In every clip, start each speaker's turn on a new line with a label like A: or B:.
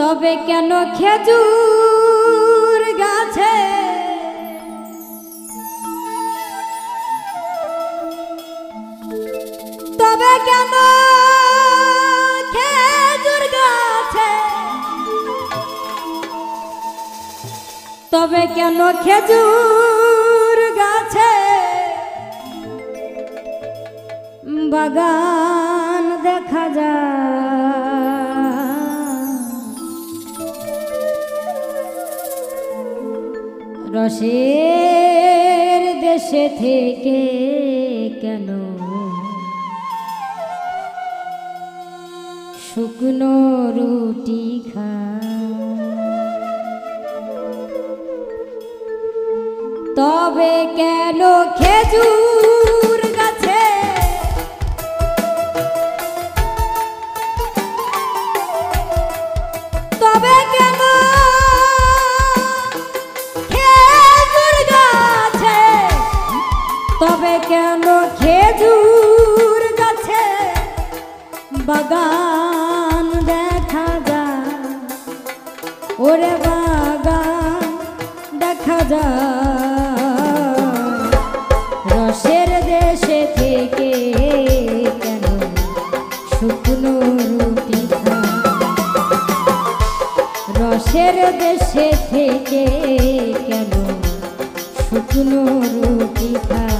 A: তবে কেন খেজুর গাছে? তবে কেন খেজুর গাছে? তবে কেন খেজুর গাছে? বাগান দেখা যায়। রসের দেশে থেকে কেন? শুকনো রুটি খা। তবে কেন খেজুর বাগান দেখা যায় ওরে বাগান দেখা যায় রসের দেশে থেকে কেন শুকনো রুটি রসের দেশে থেকে কেন শুকনো রুটি খায়?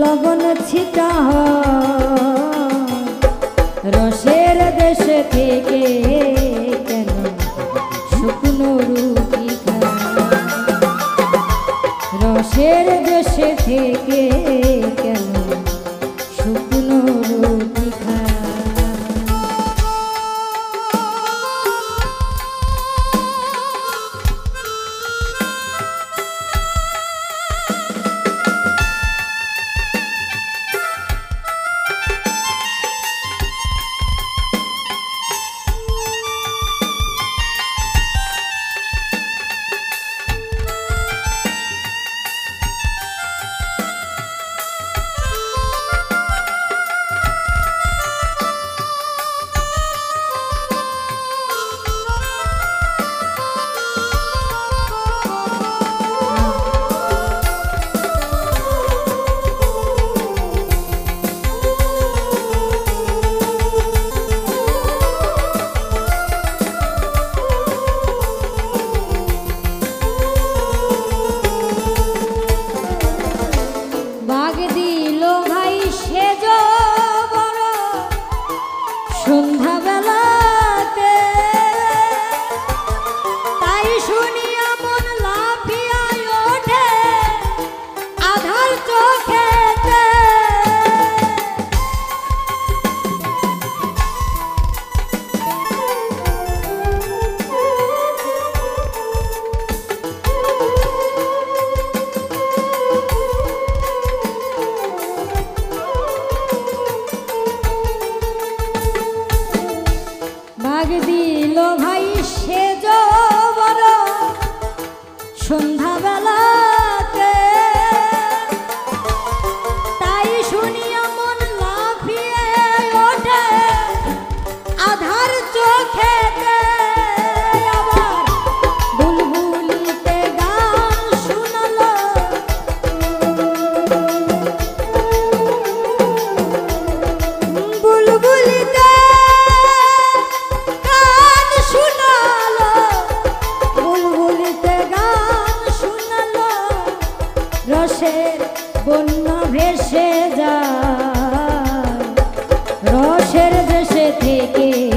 A: লবণ ছিটা। রসের দেশে থেকে কেন শুকনো রুটি রসের দেশে থেকে কেন के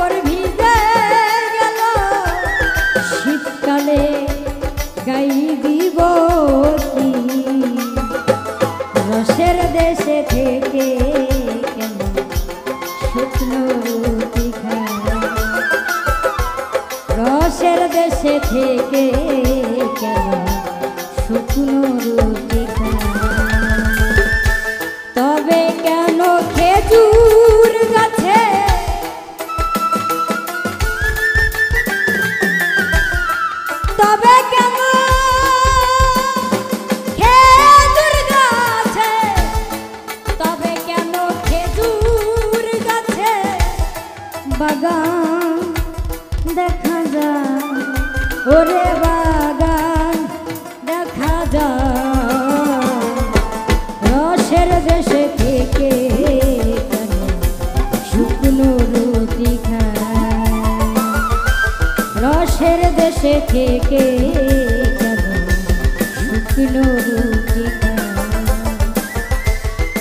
A: কাপড় ভিজে গেল। শীতকালে গাই দিব রসের দেশে থেকে কেন শুকনো রসের দেশে থেকে শুকনো রুটি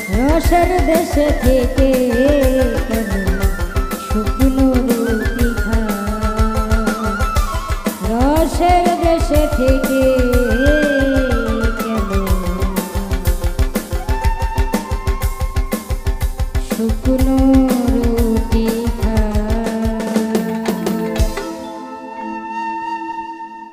A: दोसरश